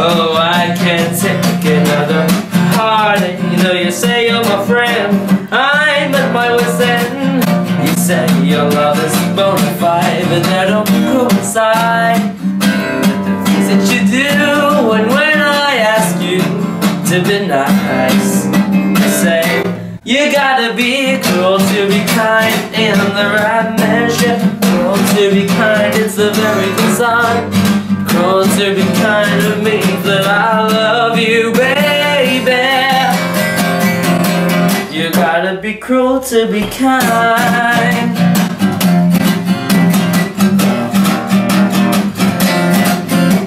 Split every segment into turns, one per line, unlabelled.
Oh, say you're my friend. I'm at my wit's end. You say your love gotta be cruel to be kind in the right measure. Cruel to be kind, it's a very good sign. Cruel to be kind of means that I love you, baby. You gotta be cruel to be kind.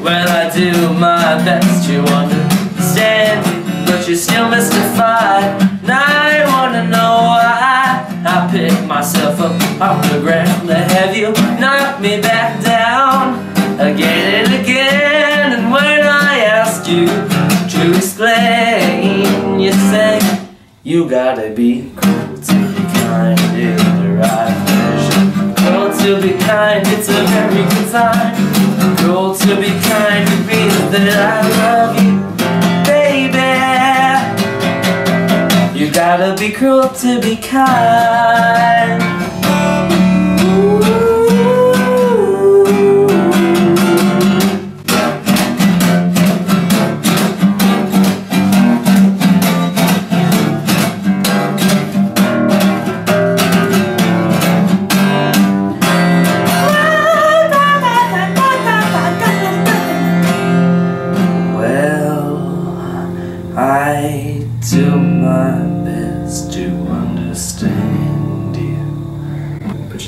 Well, I do my best to understand you, but you're still mystified. Myself up off the ground to have you knock me back down again and again. And when I ask you to explain, you say you gotta be cruel to be kind in the right measure. Cruel to be kind, it's a very good time. Cruel to be You gotta be cruel to be kind.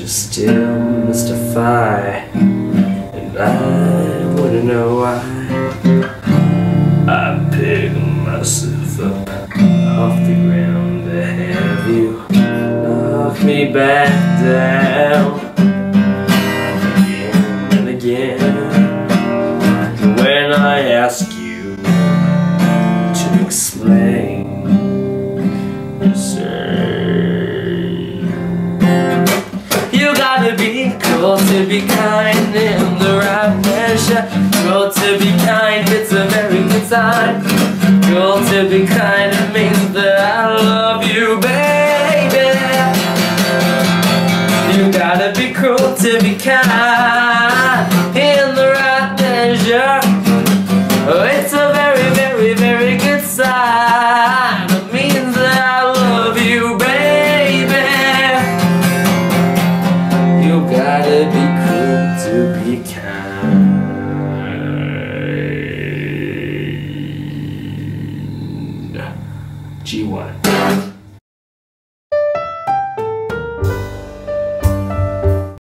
You, still mystify and I wanna know why. I pick myself up off the ground to have you knock me back down be kind in the right measure. Cruel to be kind, it's a very good sign. Cruel to be kind, it means that I love you, baby. You gotta be cruel to be kind in the right measure. G1.